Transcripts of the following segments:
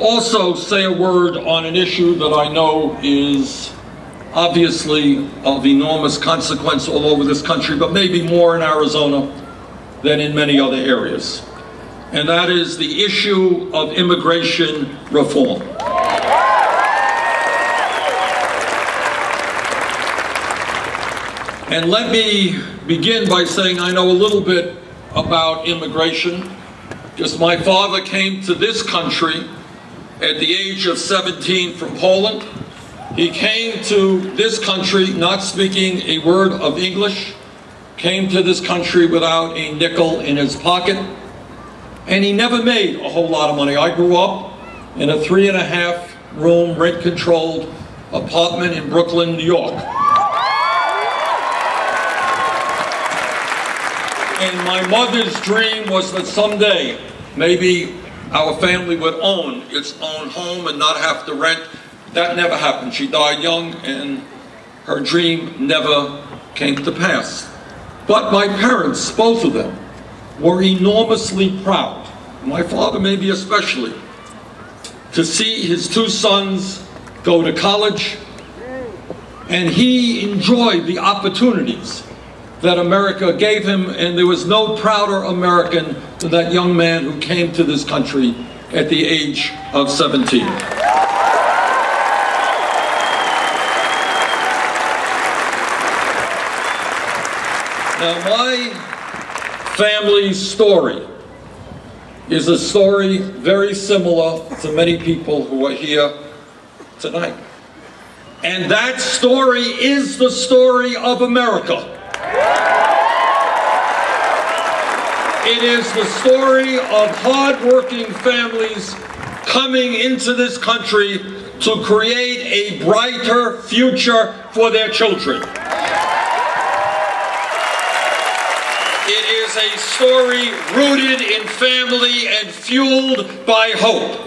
also say a word on an issue that I know is obviously of enormous consequence all over this country, but maybe more in Arizona than in many other areas. And that is the issue of immigration reform. And let me begin by saying I know a little bit about immigration. Just my father came to this country at the age of 17 from Poland. He came to this country not speaking a word of English, came to this country without a nickel in his pocket, and he never made a whole lot of money. I grew up in a three and a half room rent controlled apartment in Brooklyn, New York. And my mother's dream was that someday, maybe our family would own its own home and not have to rent. That never happened. She died young and her dream never came to pass. But my parents, both of them, were enormously proud, my father maybe especially, to see his two sons go to college and he enjoyed the opportunities that America gave him, and there was no prouder American than that young man who came to this country at the age of 17. Now, my family story is a story very similar to many people who are here tonight. And that story is the story of America. It is the story of hardworking families coming into this country to create a brighter future for their children. It is a story rooted in family and fueled by hope.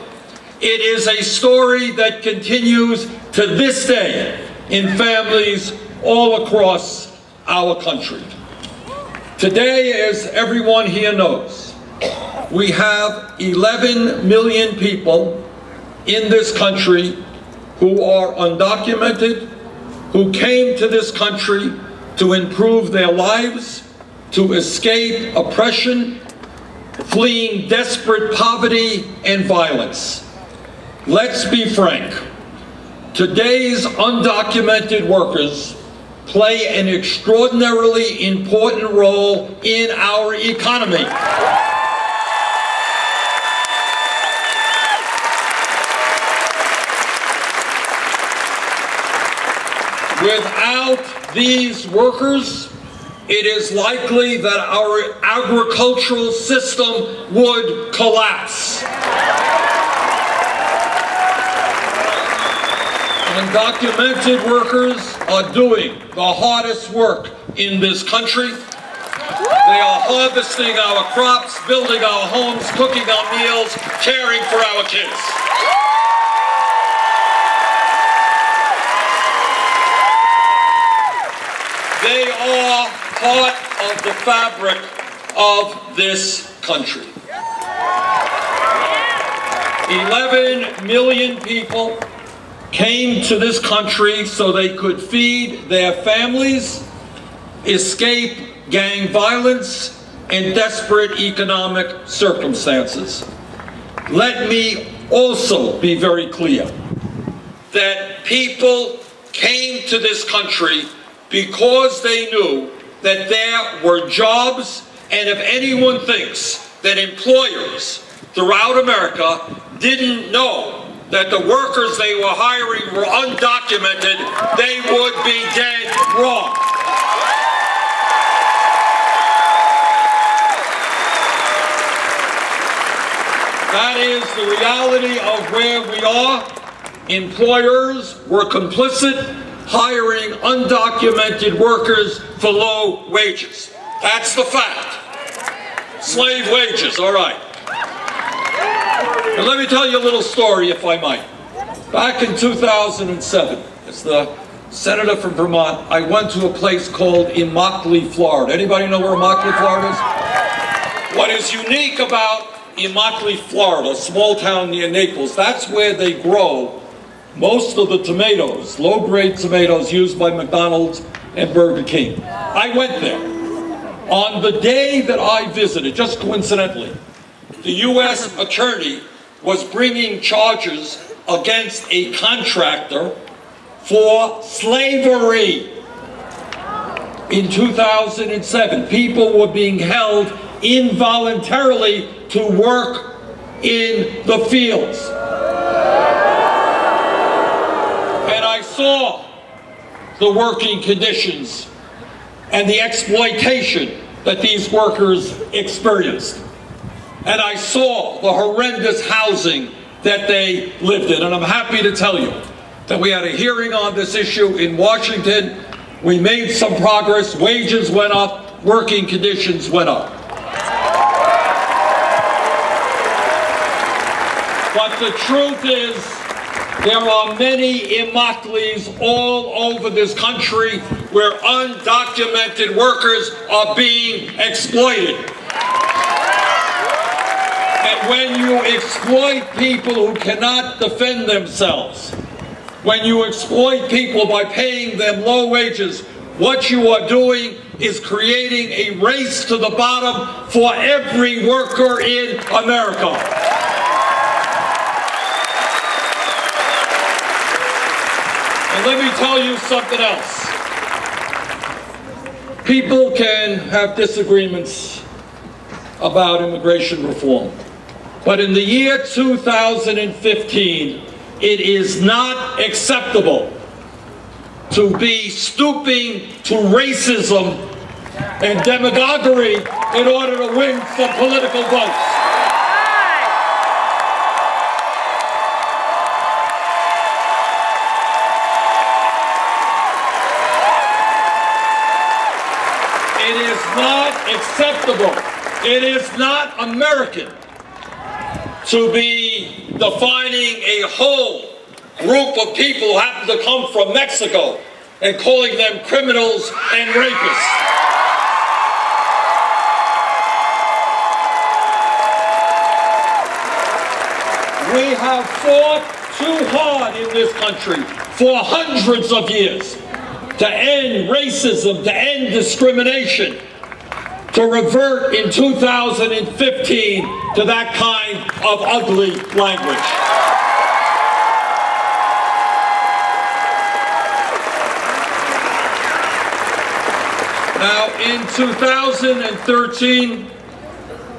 It is a story that continues to this day in families all across our country. Today, as everyone here knows, we have 11 million people in this country who are undocumented, who came to this country to improve their lives, to escape oppression, fleeing desperate poverty and violence. Let's be frank. Today's undocumented workers play an extraordinarily important role in our economy. Without these workers, it is likely that our agricultural system would collapse. Undocumented workers are doing the hardest work in this country. They are harvesting our crops, building our homes, cooking our meals, caring for our kids. They are part of the fabric of this country. 11 million people came to this country so they could feed their families, escape gang violence, and desperate economic circumstances. Let me also be very clear that people came to this country because they knew that there were jobs, and if anyone thinks that employers throughout America didn't know that the workers they were hiring were undocumented, they would be dead wrong. That is the reality of where we are. Employers were complicit hiring undocumented workers for low wages. That's the fact. Slave wages, all right. And let me tell you a little story, if I might. Back in 2007, as the senator from Vermont, I went to a place called Immokalee, Florida. Anybody know where Immokalee, Florida is? What is unique about Immokalee, Florida, a small town near Naples. That's where they grow most of the tomatoes, low-grade tomatoes used by McDonald's and Burger King. I went there. On the day that I visited, just coincidentally, the U.S. attorney was bringing charges against a contractor for slavery. In 2007, people were being held involuntarily to work in the fields. And I saw the working conditions and the exploitation that these workers experienced. And I saw the horrendous housing that they lived in. And I'm happy to tell you that we had a hearing on this issue in Washington. We made some progress. Wages went up. Working conditions went up. But the truth is, there are many Immokalees all over this country where undocumented workers are being exploited. When you exploit people who cannot defend themselves, when you exploit people by paying them low wages, what you are doing is creating a race to the bottom for every worker in America. And let me tell you something else. People can have disagreements about immigration reform. But in the year 2015, it is not acceptable to be stooping to racism and demagoguery in order to win some political votes. It is not acceptable. It is not American to be defining a whole group of people who happen to come from Mexico and calling them criminals and rapists. We have fought too hard in this country for hundreds of years to end racism, to end discrimination, to revert in 2015 to that kind of ugly language. Now, in 2013,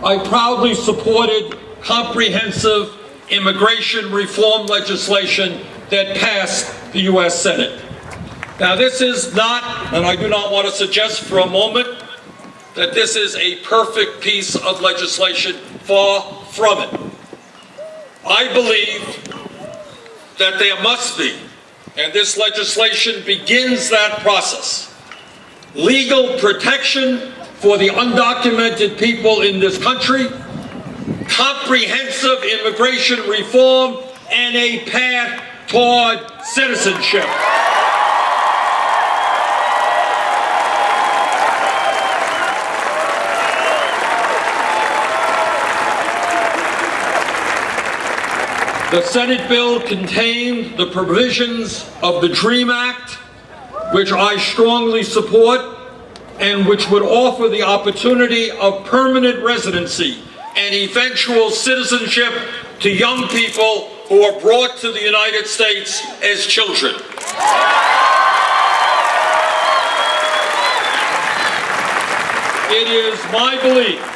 I proudly supported comprehensive immigration reform legislation that passed the U.S. Senate. Now, this is not, and I do not want to suggest for a moment, that this is a perfect piece of legislation. Far from it. I believe that there must be, and this legislation begins that process, legal protection for the undocumented people in this country, comprehensive immigration reform, and a path toward citizenship. The Senate bill contained the provisions of the DREAM Act, which I strongly support, and which would offer the opportunity of permanent residency and eventual citizenship to young people who are brought to the United States as children. It is my belief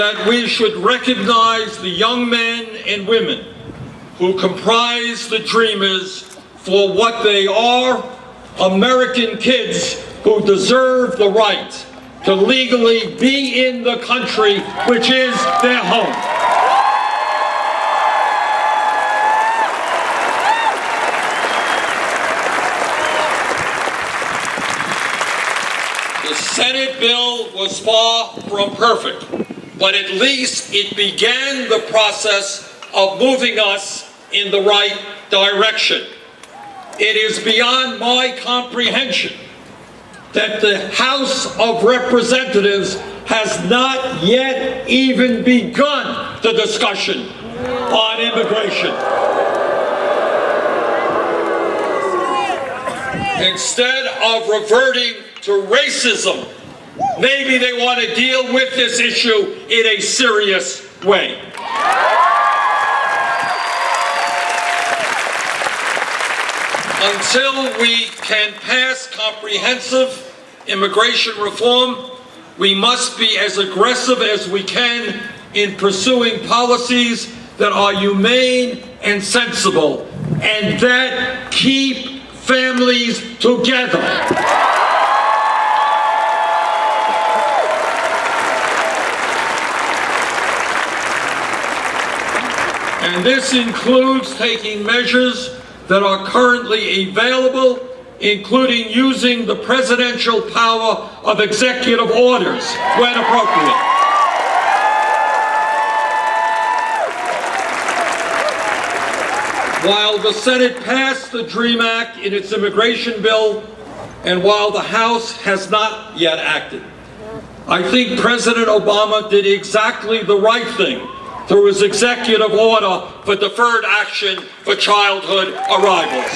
that we should recognize the young men and women who comprise the Dreamers for what they are, American kids who deserve the right to legally be in the country which is their home. The Senate bill was far from perfect but at least it began the process of moving us in the right direction. It is beyond my comprehension that the House of Representatives has not yet even begun the discussion on immigration. Instead of reverting to racism, maybe they want to deal with this issue in a serious way. Until we can pass comprehensive immigration reform, we must be as aggressive as we can in pursuing policies that are humane and sensible and that keep families together. And this includes taking measures that are currently available, including using the presidential power of executive orders when appropriate. While the Senate passed the DREAM Act in its immigration bill, and while the House has not yet acted, I think President Obama did exactly the right thing through his executive order for deferred action for childhood arrivals.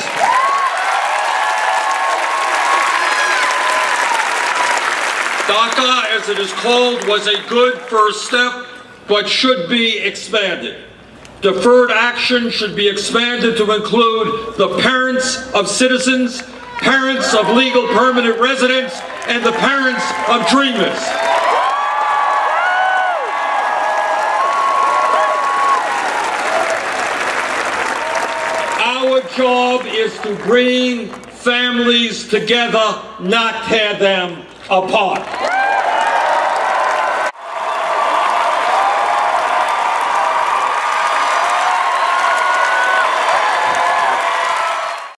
DACA, as it is called, was a good first step, but should be expanded. Deferred action should be expanded to include the parents of citizens, parents of legal permanent residents, and the parents of dreamers. Our job is to bring families together, not tear them apart.